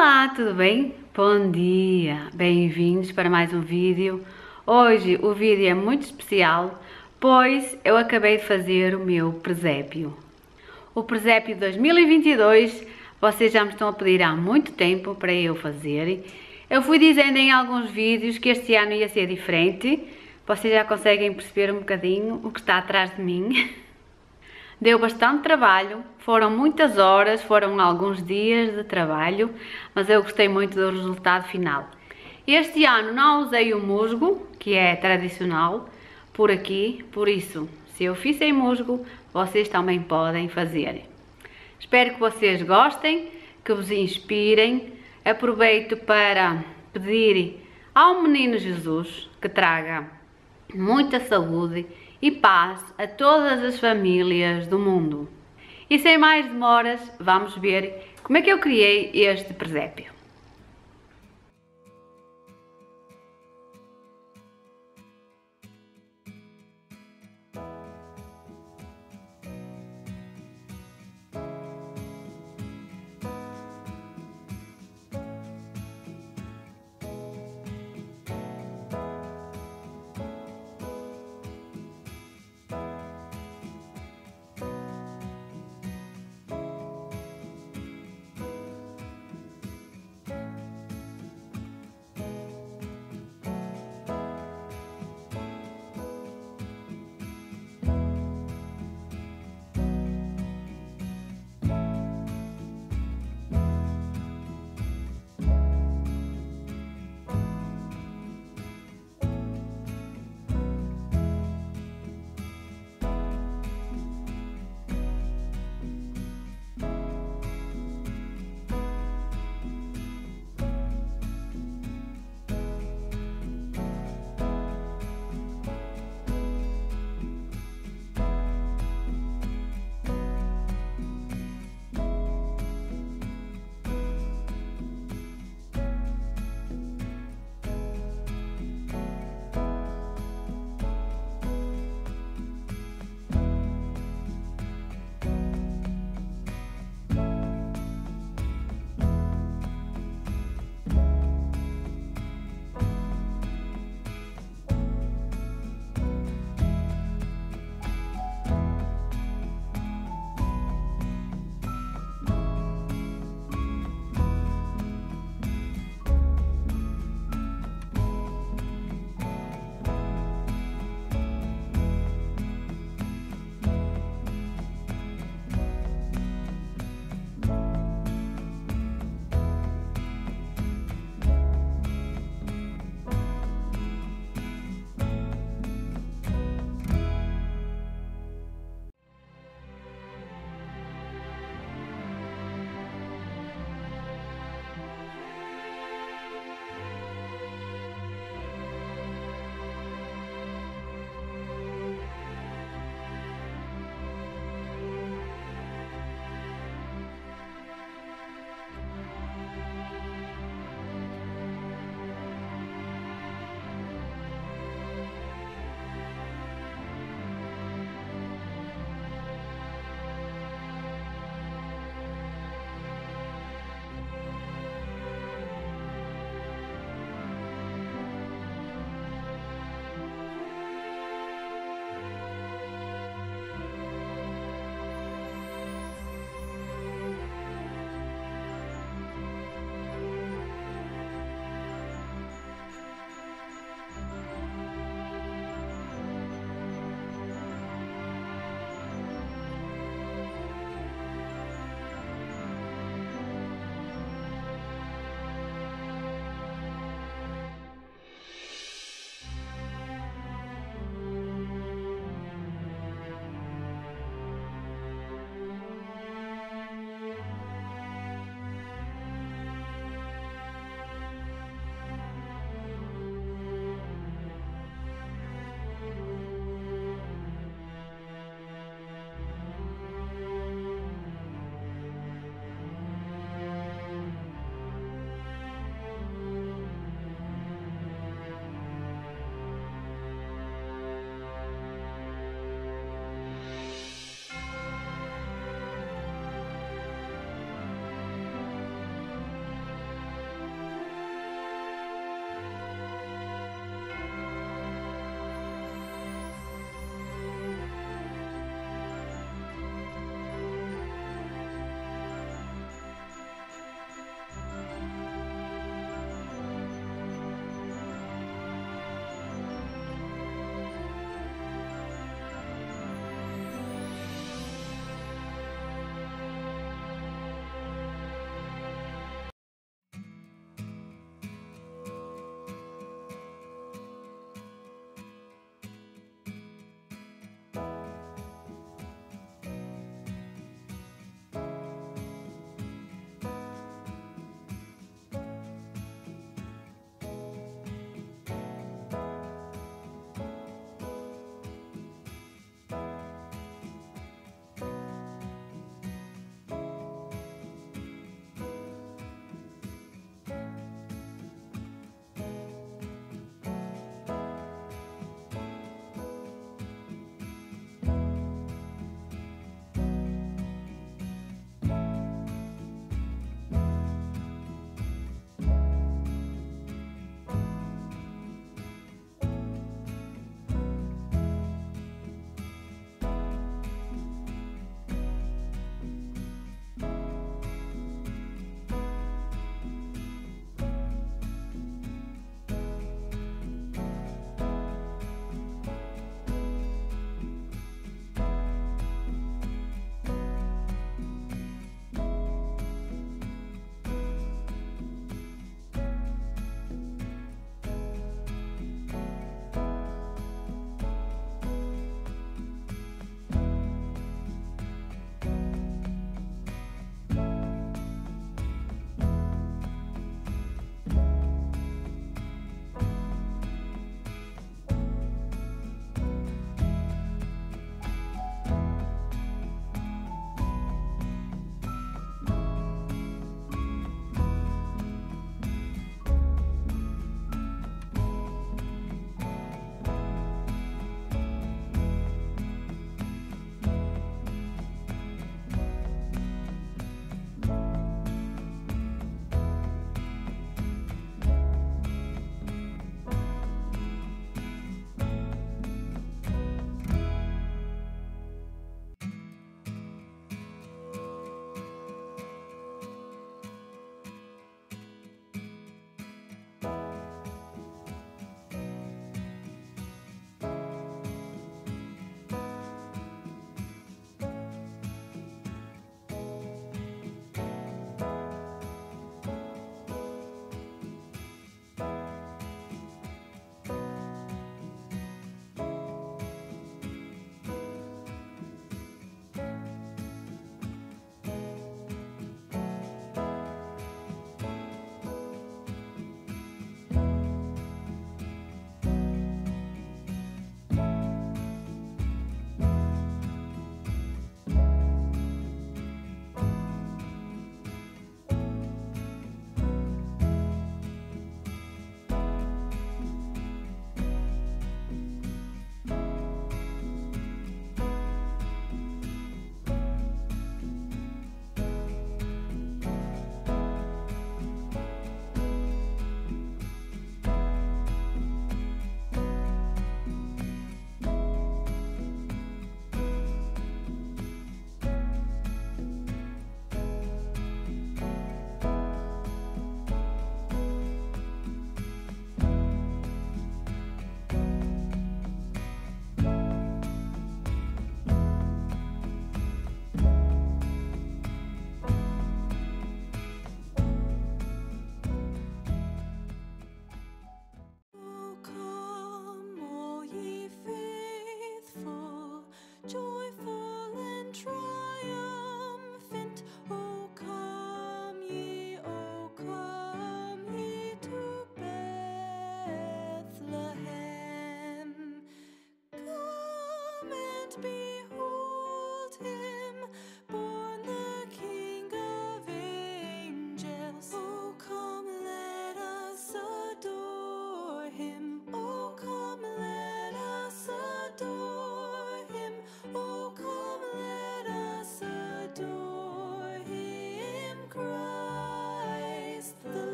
Olá, tudo bem? Bom dia, bem-vindos para mais um vídeo. Hoje o vídeo é muito especial, pois eu acabei de fazer o meu presépio. O presépio 2022, vocês já me estão a pedir há muito tempo para eu fazer. Eu fui dizendo em alguns vídeos que este ano ia ser diferente, vocês já conseguem perceber um bocadinho o que está atrás de mim. Deu bastante trabalho, foram muitas horas, foram alguns dias de trabalho, mas eu gostei muito do resultado final. Este ano não usei o musgo, que é tradicional, por aqui, por isso, se eu fiz em musgo, vocês também podem fazer. Espero que vocês gostem, que vos inspirem. Aproveito para pedir ao Menino Jesus que traga muita saúde e paz a todas as famílias do mundo. E sem mais demoras, vamos ver como é que eu criei este presépio.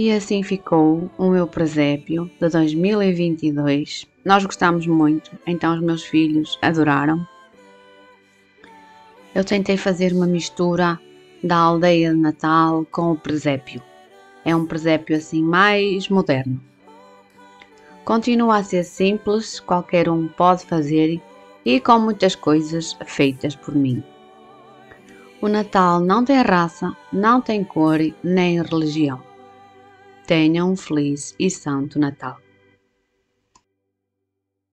E assim ficou o meu presépio de 2022. Nós gostamos muito, então os meus filhos adoraram. Eu tentei fazer uma mistura da aldeia de Natal com o presépio. É um presépio assim mais moderno. Continua a ser simples, qualquer um pode fazer e com muitas coisas feitas por mim. O Natal não tem raça, não tem cor nem religião. Tenha um feliz e santo Natal.